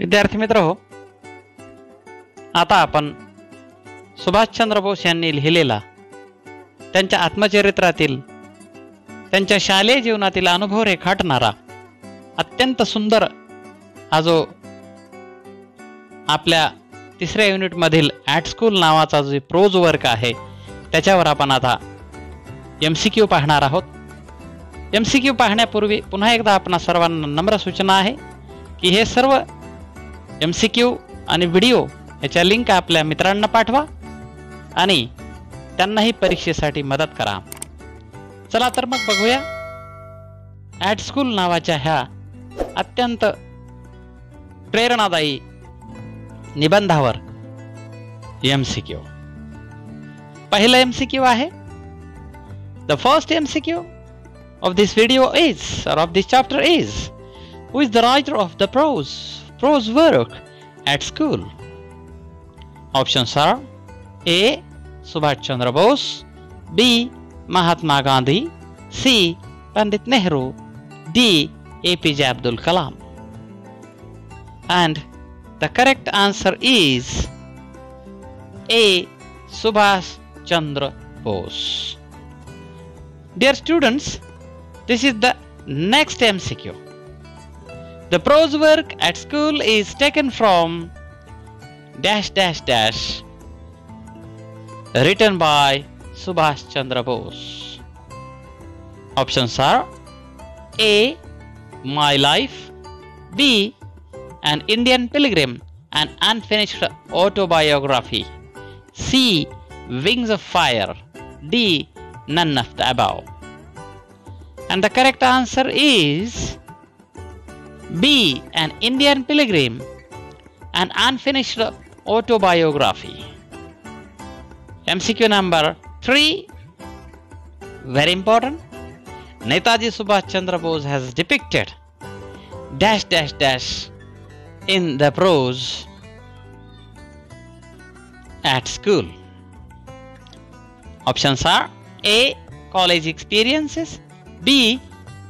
विद्यार्थी मित्र हो आता आपण सुभाषचंद्र बोस यांनी लिहिलेला त्यांच्या आत्मचरित्रातील त्यांच्या शालेय जीवनातील अनुभव रेखाटणारा अत्यंत सुंदर हा जो आपल्या तिसऱ्या युनिटमधील ॲट स्कूल नावाचा जो प्रोज वर्क आहे त्याच्यावर आपण आता एम सी क्यू पाहणार आहोत. एम सी क्यू पाहण्यापूर्वी पुन्हा एकदा आपणा सर्वांना नम्र सूचना आहे की हे सर्व एम सी क्यू आणि व्हिडिओ याच्या लिंक आपल्या मित्रांना पाठवा आणि त्यांनाही परीक्षेसाठी मदत करा. चला तर मग बघूया. ॲट स्कूल नावाच्या ह्या अत्यंत प्रेरणादायी निबंधावर एम सी क्यू पहिलं एम सी क्यू आहे. The first M C Q of this video is or of this chapter is who the the of the the prose work at school? Options are A. Subhash Chandra Bose, B. Mahatma Gandhi, C. Pandit Nehru, D. APJ Abdul Kalam. And the correct answer is A. Subhash Chandra Bose. Dear students, this is the next MCQ. The prose work at school is taken from dash dash dash written by Subhash Chandra Bose. Options are A. My Life B. An Indian Pilgrim An Unfinished Autobiography C. Wings of Fire D. None of the above. And the correct answer is B. An Indian Pilgrim, an unfinished autobiography. MCQ number 3. Very important. Netaji Subhash Chandra Bose has depicted dash dash dash in the prose at school. Options are A. College experiences B.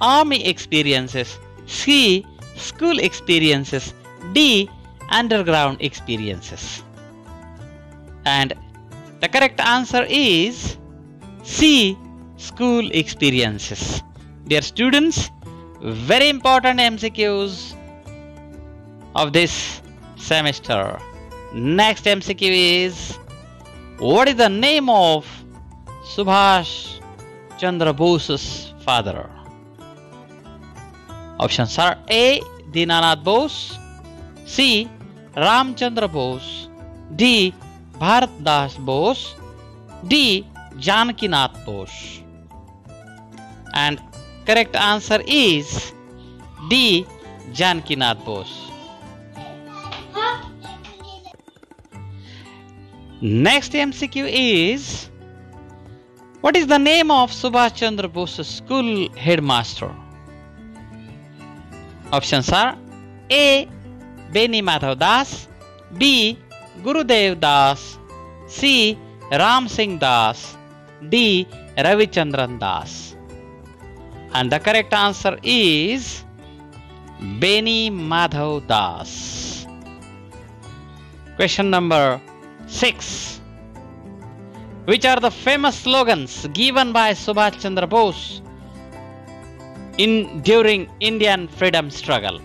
Army experiences. C. School experiences. D. Underground experiences. And the correct answer is C. School experiences. Dear students, very important MCQs of this semester. Next MCQ is What is the name of Subhash Chandra Bose's father? Options are A. Dinanath Bose, C. Ramchandra Bose, D. Bharat Das Bose, D. Janakinath Bose. And correct answer is D. Janakinath Bose. Next MCQ is what is the name of Subhash Chandra Bose's school headmaster? Options are A. Beni Madhav Das, B. Gurudev Das, C. Ram Singh Das, D. Ravichandran Das. And the correct answer is Beni Madhav Das. Question number 6. Which are the famous slogans given by Subhash Chandra Bose in during Indian freedom struggle?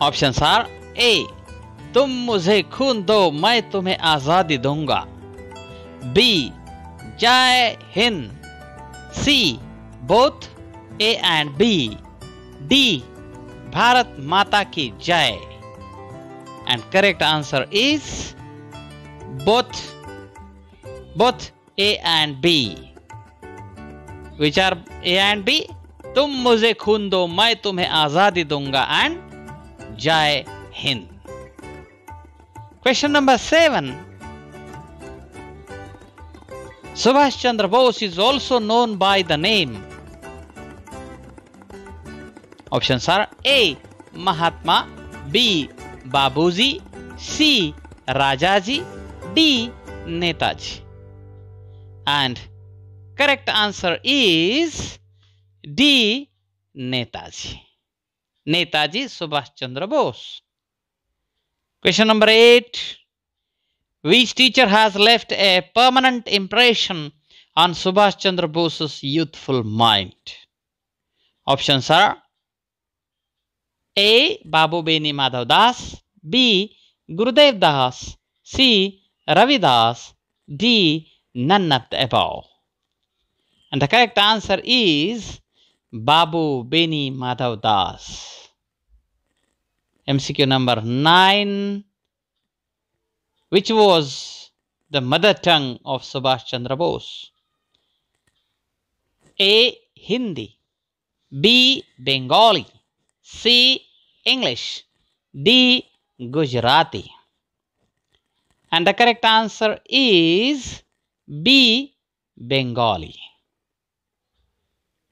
Options are A. तुम मुझे खून दो, मैं तुम्हें आज़ादी दूँगा B जय Hind C both A and B D Bharat माता की जय and correct answer is both both A and B. विचार ए एंड बी तुम मुझे खून दो, मैं तुम्हें आज़ादी दूँगा एंड जय Hind. Question number seven Subhash Chandra Bose is also known by the name option sir A Mahatma B Babuji C Rajaji D Netaji. And correct answer is D. Netaji. Netaji Subhash Chandra Bose. Question number 8. Which teacher has left a permanent impression on Subhash Chandra Bose's youthful mind? Options are A. Babu Beni Madhav Das B. Gurudev Das C. Ravi Das D. None of the above. And the correct answer is Babu Beni Madhav Das. MCQ number 9. Which was the mother tongue of Subhash Chandra Bose? A. Hindi B. Bengali C. English D. Gujarati and the correct answer is B. Bengali.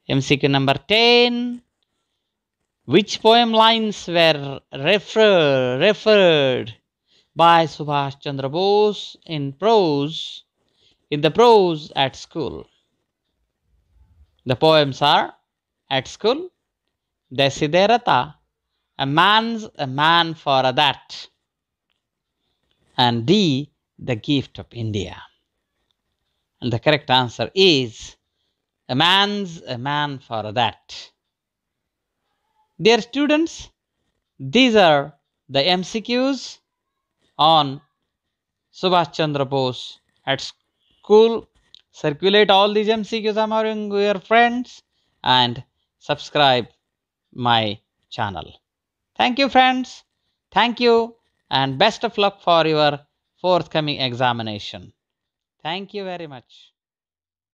MCQ number 10. Which poem lines were refer, referred by Subhash Chandra Bose in prose in the prose at school? The poems are At School, Desiderata, A Man's a Man for a That, and D. The Gift of India. And the correct answer is A Man's a Man for That. Dear students, these are the MCQs on Subhash Chandra Bose at school. Circulate all these MCQs among your friends and subscribe my channel. Thank you friends. Thank you and best of luck for your forthcoming examination. Thank you very much.